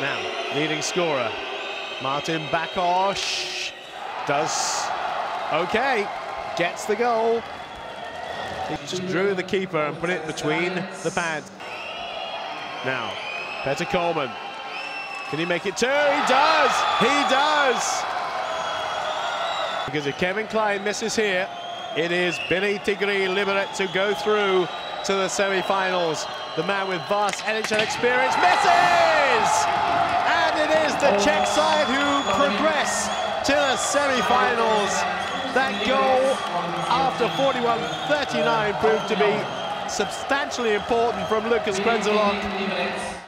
Now, leading scorer, Martin Bakoš does okay, gets the goal. He just drew the keeper and put it between the pads. Now, Petr Kolmann. Can he make it two? He does! He does! Because if Kevin Klein misses here, it is Bílí Tygři Liberec to go through to the semi-finals. The man with vast NHL experience misses! And it is the oh. Czech side who oh, progress to the semi-finals. That goal after 41-39 proved to be substantially important from Lucas Krenželok.